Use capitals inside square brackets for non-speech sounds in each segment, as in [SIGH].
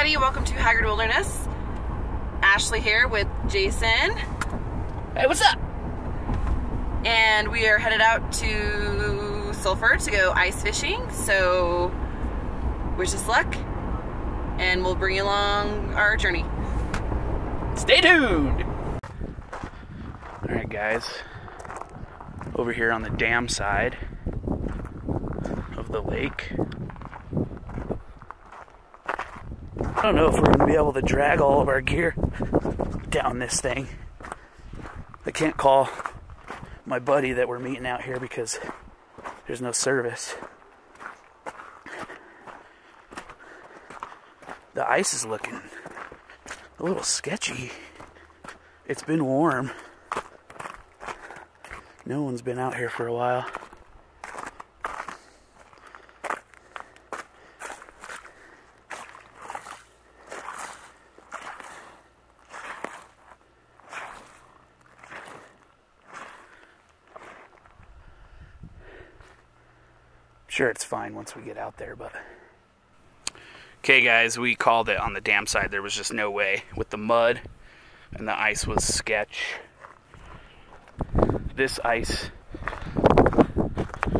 everybody, welcome to Haggard Wilderness. Ashley here with Jason. Hey, what's up? And we are headed out to Sulphur to go ice fishing. So wish us luck and we'll bring you along our journey. Stay tuned! Alright guys, over here on the dam side of the lake. I don't know if we're going to be able to drag all of our gear down this thing. I can't call my buddy that we're meeting out here because there's no service. The ice is looking a little sketchy. It's been warm. No one's been out here for a while. Sure, it's fine once we get out there, but. Okay, guys, we called it on the dam side. There was just no way with the mud and the ice was sketch. This ice,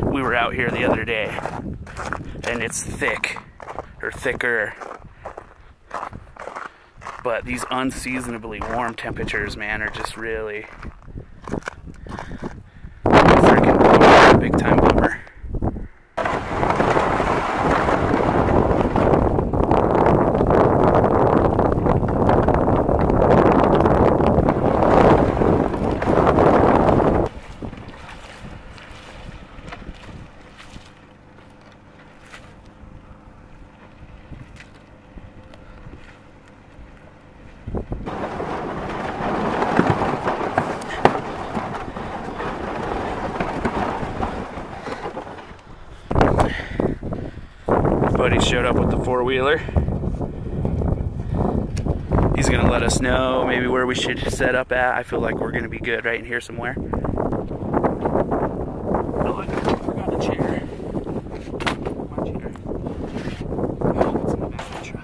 we were out here the other day and it's thick or thicker. But these unseasonably warm temperatures, man, are just really freaking big time bummer. Buddy showed up with the four wheeler. He's gonna let us know maybe where we should set up at. I feel like we're gonna be good right in here somewhere. Oh, I forgot a chair. My chair. Oh, it's in the back of the truck.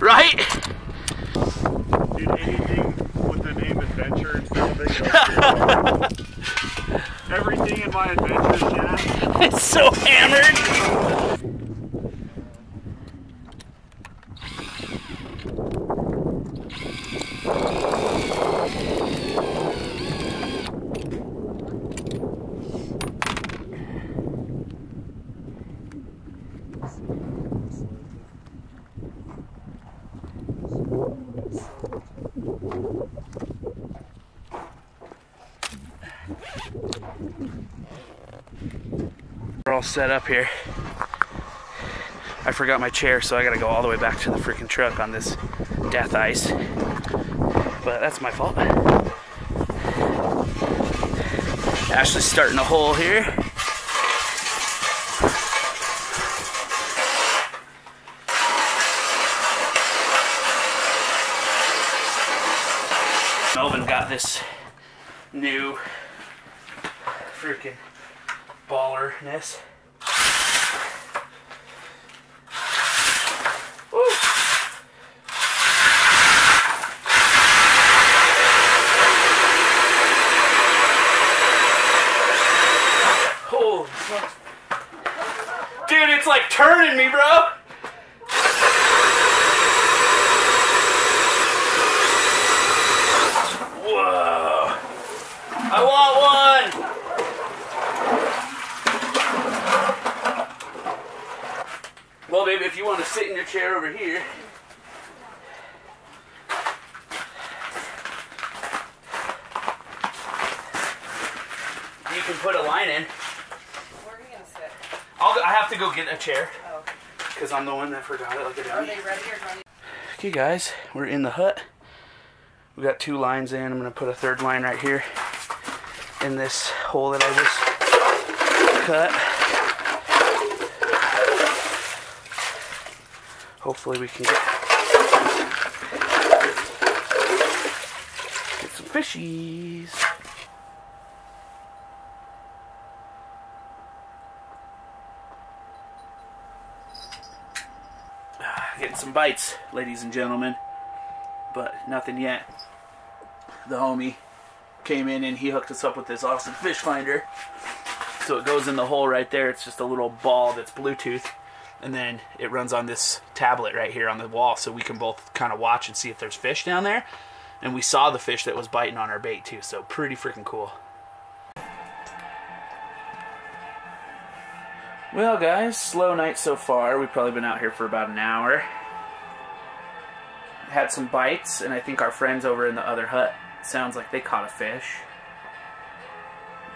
Right? Dude, anything with the name adventure. [LAUGHS] Everything in my adventure chat. It's so hammered. We're all set up here. I forgot my chair, so I gotta go all the way back to the freaking truck on this death ice. But that's my fault. Ashley's starting a hole here. Melvin got this new freaking ballerness. Dude, it's like turning me, bro. I want one. Well, baby, if you want to sit in your chair over here. You can put a line in. Where are you gonna sit? I'll, I have to go get a chair Oh. because I'm the one that forgot it like a Are dummy. they ready or do I need- Okay, guys, we're in the hut. We got two lines in. I'm gonna put a third line right here in this hole that I just cut. hopefully we can get, get some fishies. Ah, Getting some bites, ladies and gentlemen, but nothing yet. The homie came in and he hooked us up with this awesome fish finder. So it goes in the hole right there. It's just a little ball that's Bluetooth. And then it runs on this tablet right here on the wall so we can both kind of watch and see if there's fish down there. And we saw the fish that was biting on our bait too. So pretty freaking cool. Well, guys, slow night so far. We've probably been out here for about an hour. Had some bites, and I think our friends over in the other hut sounds like they caught a fish.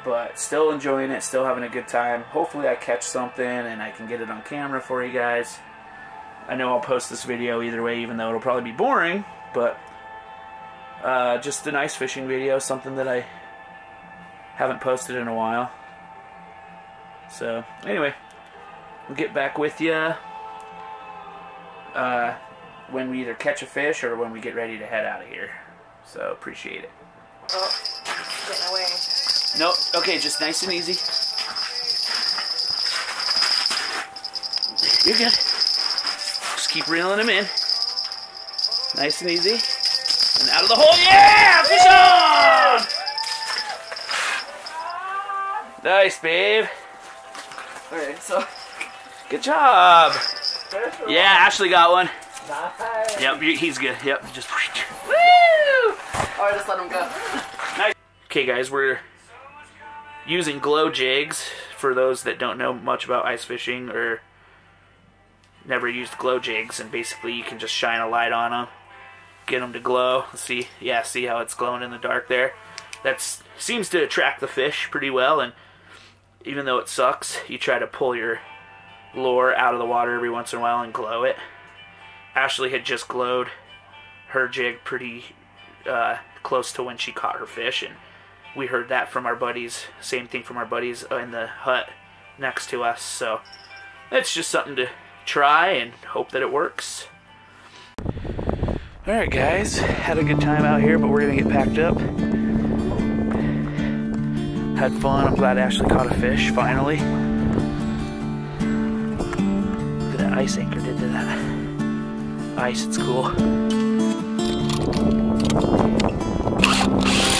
But still enjoying it, still having a good time. Hopefully, I catch something and I can get it on camera for you guys. I know I'll post this video either way, even though it'll probably be boring, but uh, just a nice fishing video, something that I haven't posted in a while. So, anyway, we'll get back with you uh, when we either catch a fish or when we get ready to head out of here. So, appreciate it. Oh, getting away. Nope. Okay, just nice and easy. You're good. Just keep reeling them in. Nice and easy. And out of the hole. Yeah! Fish on! Nice, babe. Okay, so. Good job. Yeah, Ashley got one. Nice. Yep, he's good. Yep, just. Woo! Alright, just let him go. Nice. Okay, guys, we're using glow jigs for those that don't know much about ice fishing or never used glow jigs. And basically, you can just shine a light on them, get them to glow. See, yeah, see how it's glowing in the dark there. That seems to attract the fish pretty well. And even though it sucks, you try to pull your lure out of the water every once in a while and glow it. Ashley had just glowed her jig pretty uh, close to when she caught her fish, and we heard that from our buddies. Same thing from our buddies in the hut next to us. So it's just something to try and hope that it works. All right, guys, had a good time out here, but we're gonna get packed up. Had fun. I'm glad Ashley caught a fish finally. That ice anchor did to that. Ice, it's cool. Thank you.